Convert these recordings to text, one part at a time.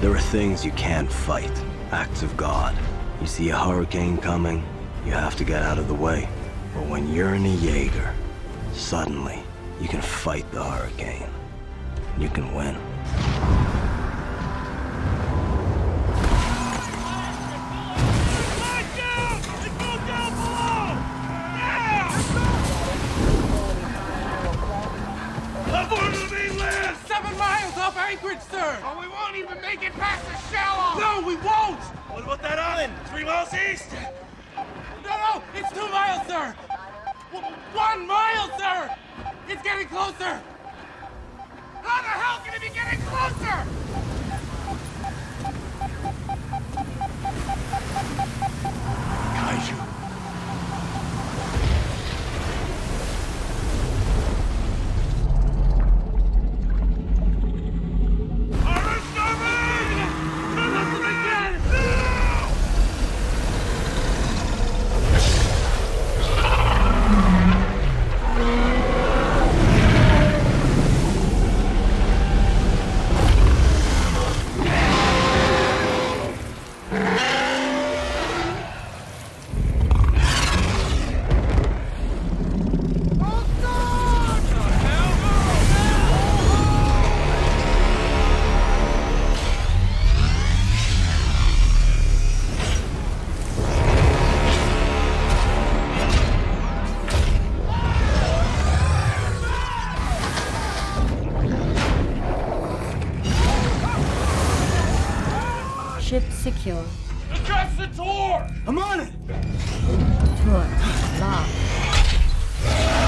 There are things you can't fight, acts of God. You see a hurricane coming, you have to get out of the way. But when you're in a Jaeger, suddenly you can fight the hurricane. You can win. Miles Anchorage, sir! Oh, we won't even make it past the shallow! No, we won't! What about that island? Three miles east? No, no, it's two miles, sir! W- one mile, sir! It's getting closer! How the hell can it be getting closer? Ship secure. Address the tour! I'm on it! Tour locked.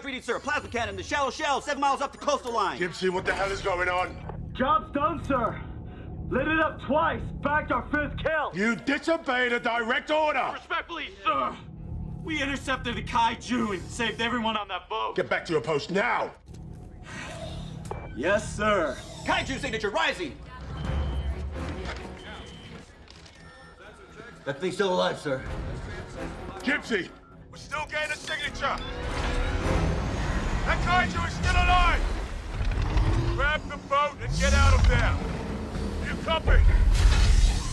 Discharge reading, sir. Plasma cannon to shallow shell, seven miles up the coastal line. Gipsy, what the hell is going on? Job's done, sir. Lit it up twice. Backed our fifth kill. You disobeyed a direct order! Respectfully, sir! We intercepted the kaiju and saved everyone on that boat. Get back to your post now! Yes, sir. Kaiju signature rising. That thing's still alive, sir. Gipsy! We're still getting a signature! That kaiju is still alive! Grab the boat and get out of there! You copy?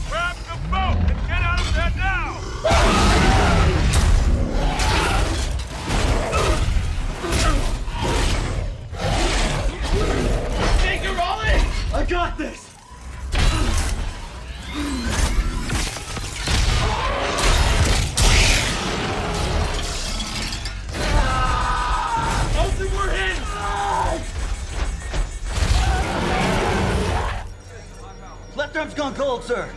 Grab the boat and get out of there now! Arm's gone cold, sir.